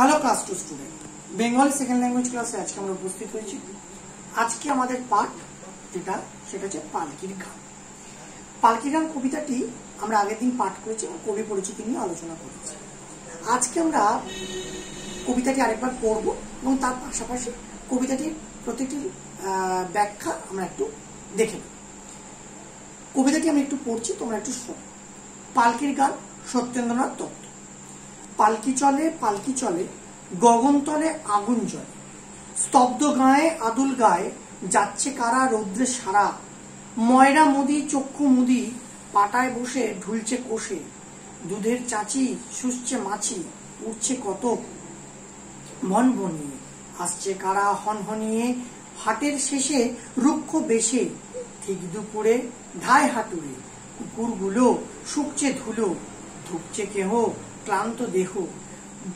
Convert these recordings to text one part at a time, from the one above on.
Hello class two student Bengal second language ক্লাসে আজকে আমরা উপস্থিত হয়েছি। আজকে আমাদের পাঠ যেটা, সেটা হচ্ছে পালকির গান। পালকি গান কবিতাটি আমরা আগের দিন পাঠ করেছি এবং কবি পরিচিতি নিয়ে আলোচনা করেছি। আজকে আমরা কবিতাটি আরেকবার পড়ব এবং তার পাশাপাশি কবিতাটির প্রতিটি ব্যাখ্যা আমরা একটু দেখে নেব। কবিতাটি আমি একটু পড়ছি, তোমরা একটু শোনো। পালকির গান সত্যেন্দ্রনাথ দত্ত। পালকি চলে পালকি চলে গগনতলে আগুন জ্বলে। স্তব্ধ গায়ে আদুল গায়ে, যাচ্ছে কারা রৌদ্রে সারা। ময়রা মুদি, চক্ষু মুদি, পাটায় বসে ঢুলছে কোষে। দুধের চাচি শুষছে মাছি, উঠছে কত মন বনিয়ে, আসছে কারা হনহনিয়ে। হাটের শেষে রুক্ষ বেশে, ঠিক দুপুরে ধায় হাটুরে কুকুরগুলো শুকছে ধুলো, ধুকছে কেহ ক্লান্ত দেহ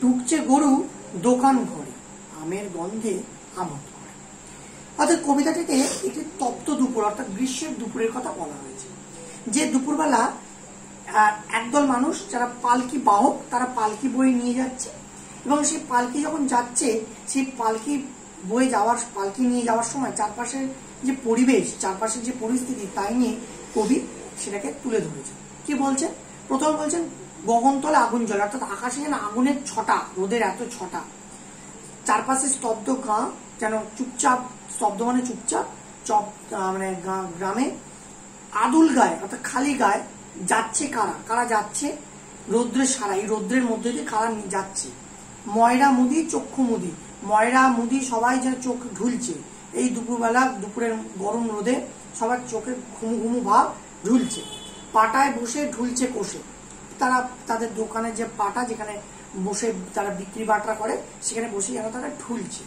ঢুকছে গরু, দোকান ঘরে, আমের গন্ধে আমোদ করে। অর্থাৎ কবিতাটিতে একটি তপ্ত দুপুর, অর্থাৎ গ্রীষ্মের দুপুরের কথা বলা হয়েছে। যে দুপুরবেলা একদল মানুষ, যারা পালকি বাহক, তারা পালকি বয়ে নিয়ে যাচ্ছে এবং সেই পালকি যখন যাচ্ছে, সেই পালকি বয়ে যাওয়ার, পালকি নিয়ে যাওয়ার সময় চারপাশের যে পরিবেশ, চারপাশের যে পরিস্থিতি, তাই নিয়ে কবি সেটাকে তুলে ধরেছে কি বলছেন? প্রথম বলছেন গগনতলে আগুন জ্বলে, অর্থাৎ আকাশে যেন আগুনের ছটা, রোদের এত ছটা। চারপাশে স্তব্ধ গাঁ, যেন চুপচাপ, স্তব্ধ মানে চুপচাপ, চপ মানে গ্রামে আদুল গায়ে, অর্থাৎ খালি গায়ে যাচ্ছে কারা? কারা যাচ্ছে? রৌদ্রের সারা, এই রৌদ্রের মধ্যে দিয়ে কারা যাচ্ছে? ময়রা মুদি, চক্ষু মুদি। ময়রা মুদি সবাই যেন চোখ ঢুলছে। এই দুপুরবেলা, দুপুরের গরম রোদে সবার চোখে ঘুমু ঘুমু ভাব ঢুলছে। পাটায় বসে ঢুলছে কোষে। তারা তাদের দোকানে যে পাটা যেখানে বসে তারা বিক্রি বাটরা করে, সেখানে বসে যেন তারা ঢুলছে।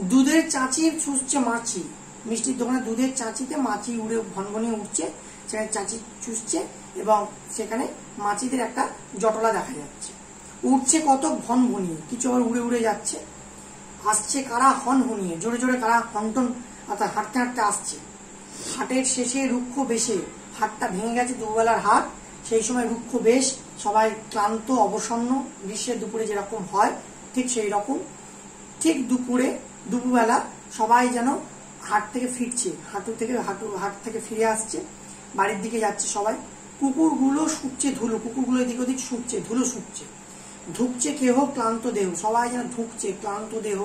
দুধের চাচির চুষছে মাছি। মিষ্টির দোকানে দুধের চাচিতে মাছি উড়ে, ভনভনে উঠছে, সেখানে চাচি চুষছে এবং সেখানে মাছিদের একটা জটলা দেখা যাচ্ছে। উঠছে কত ভন ভনিয়ে কিছু আবার উড়ে উড়ে যাচ্ছে। আসছে কারা হন হনিয়ে জোরে জোরে কারা হন্টন হাঁটতে হাঁটতে আসছে। হাটের শেষে রুক্ষ বেশে, হাটটা ভেঙে গেছে দুবেলার হাট। সেই সময় রুক্ষ বেশ সবাই ক্লান্ত, অবসন্ন, গ্রীষ্মের দুপুরে যেরকম হয়, ঠিক সেই রকম। ঠিক দুপুরে, দুপুরবেলা সবাই যেন হাট থেকে ফিরছে, হাঁটু থেকে, হাঁটু, হাট থেকে ফিরে আসছে, বাড়ির দিকে যাচ্ছে সবাই। কুকুরগুলো শুকছে ধুলো, কুকুরগুলো এদিক ওদিক শুকছে ধুলো শুকছে ধুকছে কেহ, ক্লান্ত দেহ, সবাই যেন ধুকছে, ক্লান্ত দেহ,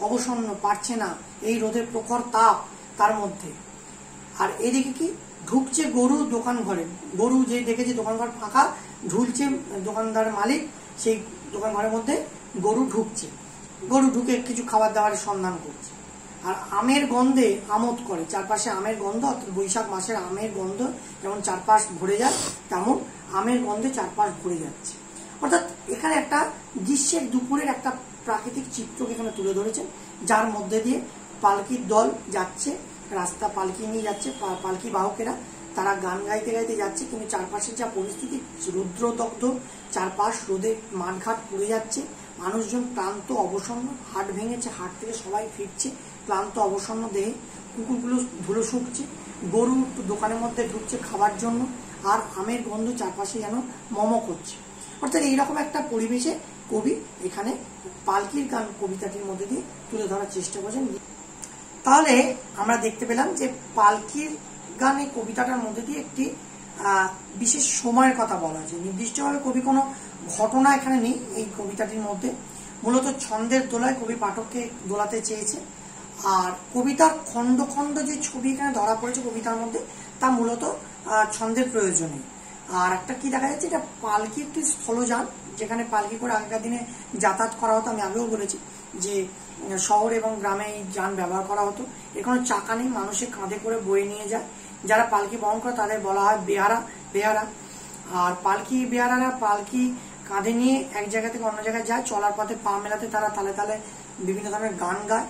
অবসন্ন, পারছে না, এই রোদের প্রখর তাপ তার মধ্যে। আর এদিকে কি? ঢুকছে গরু দোকান ঘরে। গরু যে দেখেছে দোকান ঘর ফাঁকা, ঢুলছে দোকানদার মালিক, সেই দোকান ঘরের মধ্যে গরু ঢুকছে। গরু ঢুকে কিছু খাবার দাবারের সন্ধান করছে। আর আমের গন্ধে আমোদ করে। চারপাশে আমের গন্ধ, অর্থাৎ বৈশাখ মাসের আমের গন্ধ যেমন চারপাশ ভরে যায়, তেমন আমের গন্ধে চারপাশ ভরে যাচ্ছে। অর্থাৎ এখানে একটা গ্রীষ্মের দুপুরের একটা প্রাকৃতিক চিত্রকে এখানে তুলে ধরেছেন যার মধ্যে দিয়ে পালকির দল যাচ্ছে রাস্তা পালকি নিয়ে যাচ্ছে পালকি বাহকেরা। তারা গান গাইতে গাইতে যাচ্ছে। কিন্তু চারপাশের যা পরিস্থিতি রুদ্রদগ্ধ চারপাশ রোদে মাঠঘাট পড়ে যাচ্ছে। মানুষজন ক্লান্ত, অবসন্ন, হাট ভেঙেছে, হাট থেকে সবাই ফিরছে, ক্লান্ত, অবসন্ন দেহে। কুকুরগুলো ধুলো শুকছে, গরু দোকানের মধ্যে ঢুকছে খাবার জন্য। আর আমের গন্ধ চারপাশে যেন মম করছে। অর্থাৎ এইরকম একটা পরিবেশে কবি এখানে পালকির গান কবিতাটির মধ্যে দিয়ে তুলে ধরার চেষ্টা করেছেন। তাহলে আমরা দেখতে পেলাম যে পালকির গানে কবিতাটার মধ্যে দিয়ে একটি বিশেষ সময়ের কথা বলা হয়েছে। নির্দিষ্টভাবে কবি কোনো ঘটনা এখানে নেই এই কবিতাটির মধ্যে। মূলত ছন্দের দোলায় কবি পাঠককে দোলাতে চেয়েছে। আর কবিতার খণ্ড খণ্ড যে ছবি এখানে ধরা পড়েছে কবিতার মধ্যে, তা মূলত ছন্দের প্রয়োজনে। আর একটা কি দেখা যাচ্ছে, এটা পালকি একটি স্থলযান। যেখানে পালকি করে আগেকার দিনে যাতায়াত করা হতো, আমি আগেও বলেছি যে, শহর এবং গ্রামে এই যান ব্যবহার করা হতো। এর কোনো চাকা নেই মানুষের কাঁধে করে বয়ে নিয়ে যায়। যারা পালকি বহন করে তাদের বলা হয় বেহারা বেহারা আর পালকি বেহারারা পালকি কাঁধে নিয়ে এক জায়গা থেকে অন্য জায়গায় যায়, চলার পথে পা মেলাতে তারা তালে তালে বিভিন্ন ধরনের গান গায়।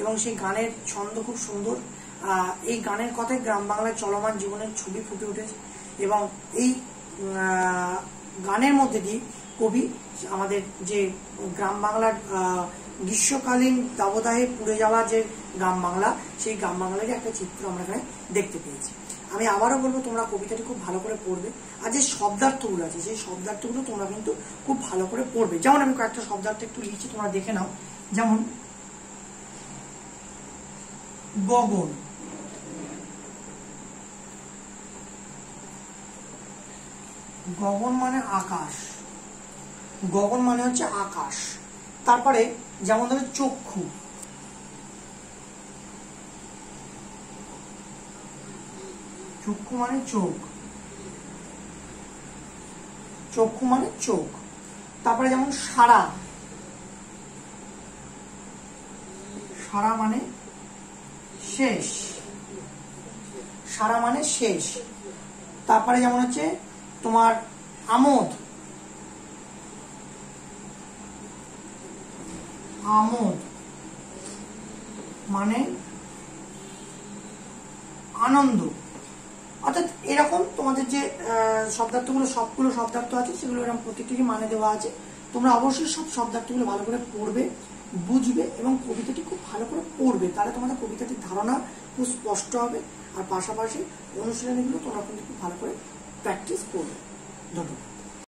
এবং সেই গানের ছন্দ খুব সুন্দর। এই গানের কথায় গ্রাম বাংলার চলমান জীবনের ছবি ফুটে উঠেছে। এবং এই গানের মধ্যে দিয়ে কবি আমাদের যে গ্রাম বাংলার গ্রীষ্মকালীন দাবদাহে পুড়ে যাওয়া যে গ্রাম বাংলা, সেই গ্রাম বাংলারই একটা চিত্র আমরা এখানে দেখতে পেয়েছি। আমি আবারও বলব, তোমরা কবিতাটি খুব ভালো করে পড়বে। আর যে শব্দার্থগুলো আছে, সেই শব্দার্থগুলো তোমরা কিন্তু খুব ভালো করে পড়বে। যেমন আমি কয়েকটা শব্দার্থ একটু লিখছি, তোমরা দেখে নাও। যেমন গগন গগন মানে আকাশ। গগন মানে হচ্ছে আকাশ। তারপরে যেমন ধরো চক্ষু। চক্ষু মানে চোখ। চক্ষু মানে চোখ। তারপরে যেমন সারা। সারা মানে শেষ। সারা মানে শেষ। তারপরে যেমন হচ্ছে তোমার আমোদ। আমোদ। মানে আনন্দ। অর্থাৎ এরকম তোমাদের যে আহ, শব্দার্থগুলো সবগুলো শব্দার্থ আছে সেগুলো এরকম প্রত্যেকটিরই মানে দেওয়া আছে। তোমরা অবশ্যই সব শব্দার্থগুলো ভালো করে পড়বে বুঝবে এবং কবিতাটি খুব ভালো করে পড়বে। তাহলে তোমাদের কবিতাটির ধারণা খুব স্পষ্ট হবে। আর পাশাপাশি অনুশীলনীগুলো তোমরা কিন্তু খুব ভালো করে practice code. No.